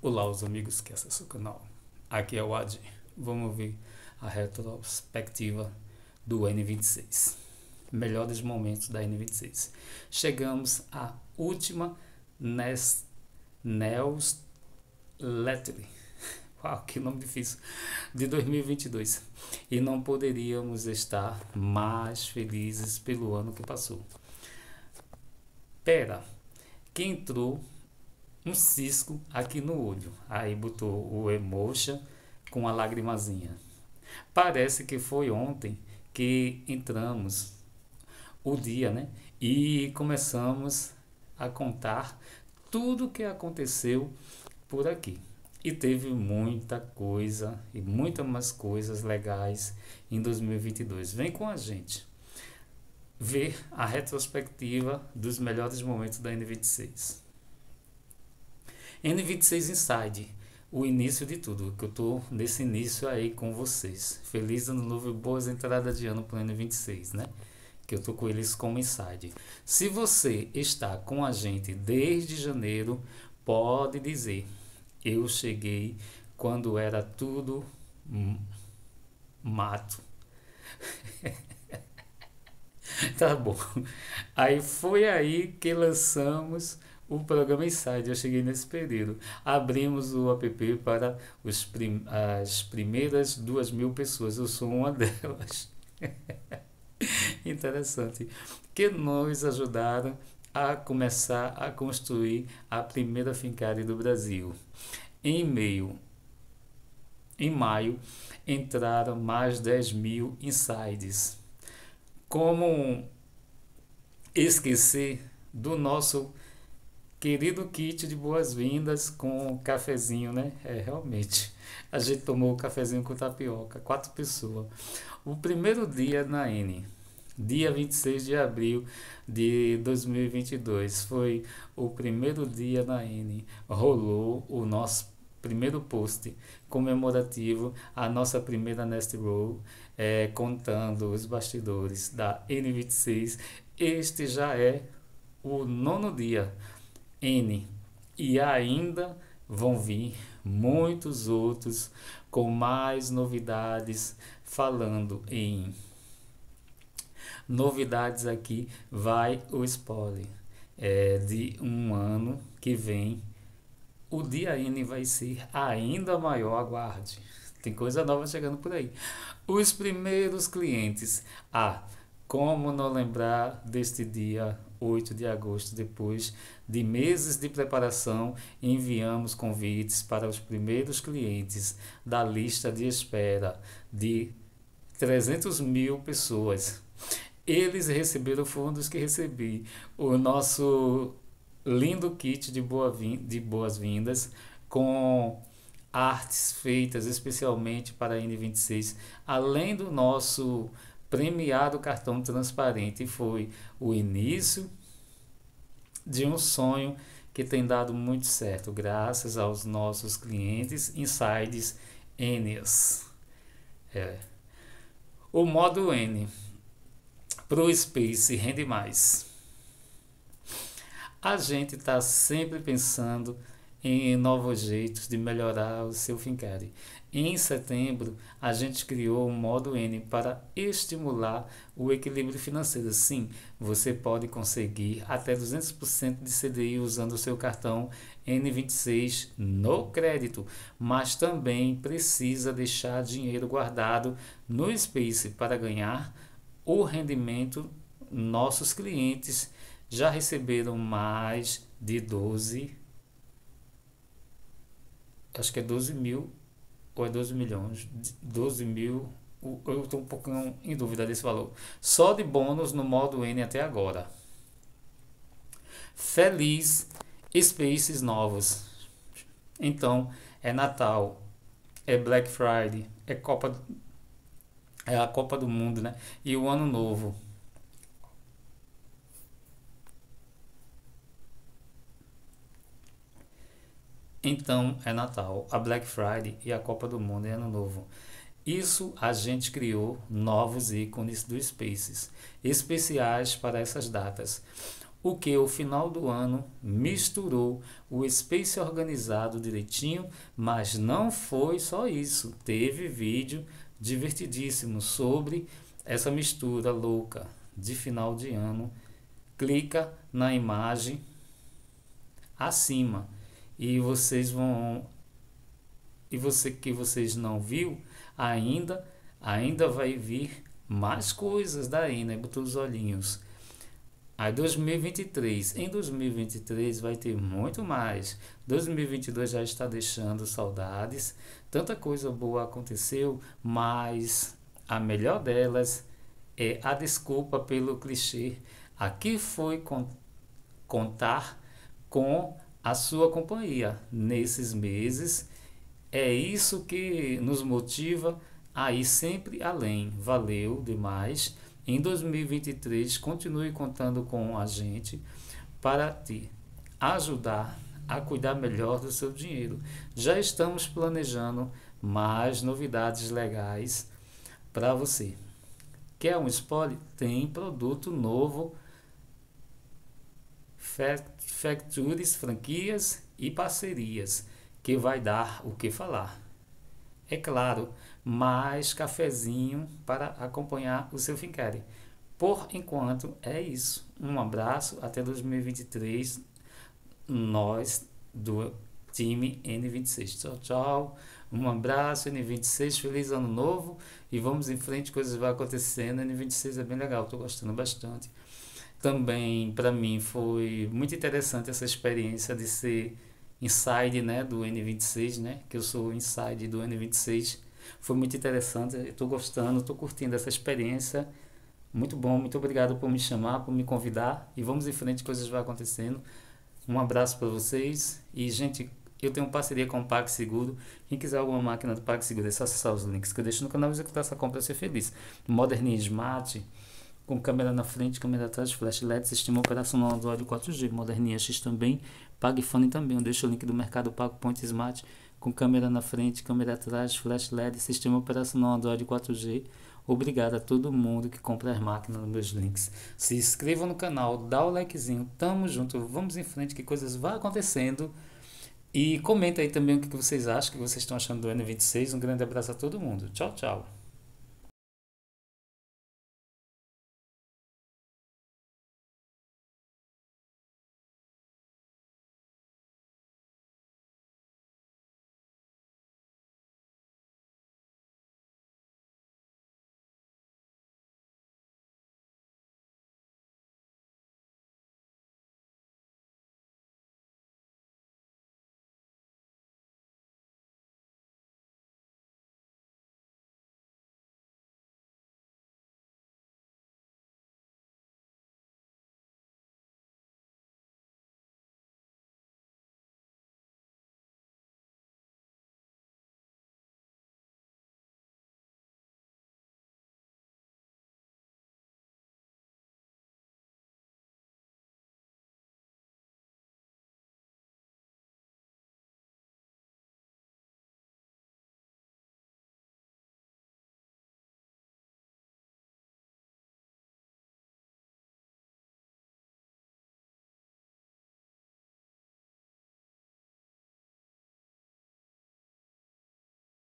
Olá, os amigos que acessam o canal. Aqui é o Adi. Vamos ver a retrospectiva do N26. Melhores momentos da N26. Chegamos à última Nes, Nels Lettery. Uau, que nome difícil. De 2022. E não poderíamos estar mais felizes pelo ano que passou. Pera, quem entrou um cisco aqui no olho. Aí botou o emotion com a lagrimazinha. Parece que foi ontem que entramos o dia, né? E começamos a contar tudo o que aconteceu por aqui. E teve muita coisa e muitas mais coisas legais em 2022. Vem com a gente ver a retrospectiva dos melhores momentos da N26. N26 Inside, o início de tudo, que eu tô nesse início aí com vocês. Feliz ano novo e boas entradas de ano para o N26, né? Que eu tô com eles como Inside. Se você está com a gente desde janeiro, pode dizer: eu cheguei quando era tudo mato. tá bom. Aí foi aí que lançamos o programa Inside. Eu cheguei nesse período. Abrimos o app para prim as primeiras duas mil pessoas. Eu sou uma delas. Interessante. Que nos ajudaram a começar a construir a primeira fincária do Brasil. Em meio, em maio, entraram mais 10 mil insides. Como esquecer do nosso Querido kit de boas-vindas com cafezinho, né? É, realmente. A gente tomou o cafezinho com tapioca, quatro pessoas. O primeiro dia na N, dia 26 de abril de 2022, foi o primeiro dia na N. Rolou o nosso primeiro post comemorativo, a nossa primeira Nest Roll, é, contando os bastidores da N26. Este já é o nono dia N. E ainda vão vir muitos outros com mais novidades falando em novidades aqui vai o spoiler. É, de um ano que vem. O dia N vai ser ainda maior aguarde. Tem coisa nova chegando por aí. Os primeiros clientes. Ah como não lembrar deste dia 8 de agosto, depois de meses de preparação, enviamos convites para os primeiros clientes da lista de espera de 300 mil pessoas. Eles receberam fundos que recebi. O nosso lindo kit de, boa de boas-vindas com artes feitas especialmente para a N26, além do nosso premiado cartão transparente foi o início de um sonho que tem dado muito certo, graças aos nossos clientes Insides Ns. É. O modo N para o Space rende mais. A gente está sempre pensando em novos jeitos de melhorar o seu Fincare. Em setembro, a gente criou o modo N para estimular o equilíbrio financeiro. Sim, você pode conseguir até 200% de CDI usando o seu cartão N26 no crédito, mas também precisa deixar dinheiro guardado no Space para ganhar o rendimento. Nossos clientes já receberam mais de 12 acho que é 12 mil ou é 12 milhões, 12 mil, eu estou um pouco em dúvida desse valor. Só de bônus no modo N até agora. Feliz Spaces novos. Então, é Natal, é Black Friday, é Copa é a Copa do Mundo, né? E o Ano Novo. Então é Natal, a Black Friday e a Copa do Mundo é Ano Novo. Isso a gente criou novos ícones do Spaces, especiais para essas datas. O que o final do ano misturou o Space organizado direitinho, mas não foi só isso. Teve vídeo divertidíssimo sobre essa mistura louca de final de ano. Clica na imagem acima e vocês vão e você que vocês não viu ainda ainda vai vir mais coisas daí, né? Botou os olhinhos. Aí 2023, em 2023 vai ter muito mais. 2022 já está deixando saudades. Tanta coisa boa aconteceu, mas a melhor delas é a desculpa pelo clichê. Aqui foi con contar com a sua companhia nesses meses. É isso que nos motiva a ir sempre além. Valeu demais. Em 2023, continue contando com a gente para te ajudar a cuidar melhor do seu dinheiro. Já estamos planejando mais novidades legais para você. Quer um spoiler? Tem produto novo, factures, franquias e parcerias que vai dar o que falar. É claro, mais cafezinho para acompanhar o seu Fincare. Por enquanto é isso. Um abraço até 2023. Nós do time N26. Tchau, tchau. Um abraço, N26. Feliz ano novo. E vamos em frente, coisas vão acontecendo. N26 é bem legal, estou gostando bastante. Também, para mim, foi muito interessante essa experiência de ser inside né, do N26, né? Que eu sou inside do N26. Foi muito interessante, estou gostando, estou curtindo essa experiência. Muito bom, muito obrigado por me chamar, por me convidar. E vamos em frente, coisas vão acontecendo. Um abraço para vocês. E, gente, eu tenho parceria com o PagSeguro. Quem quiser alguma máquina do PagSeguro, é só acessar os links que eu deixo no canal e executar essa compra ser feliz. Modern Smart, com câmera na frente, câmera atrás, flash LED, sistema operacional Android 4G. Moderninha X também, PagFone também. Eu deixo o link do Mercado Pago Point Smart, com câmera na frente, câmera atrás, flash LED, sistema operacional Android 4G. Obrigado a todo mundo que compra as máquinas nos meus links. Se inscreva no canal, dá o likezinho, tamo junto, vamos em frente que coisas vão acontecendo. E comenta aí também o que vocês acham, o que vocês estão achando do N26. Um grande abraço a todo mundo. Tchau, tchau.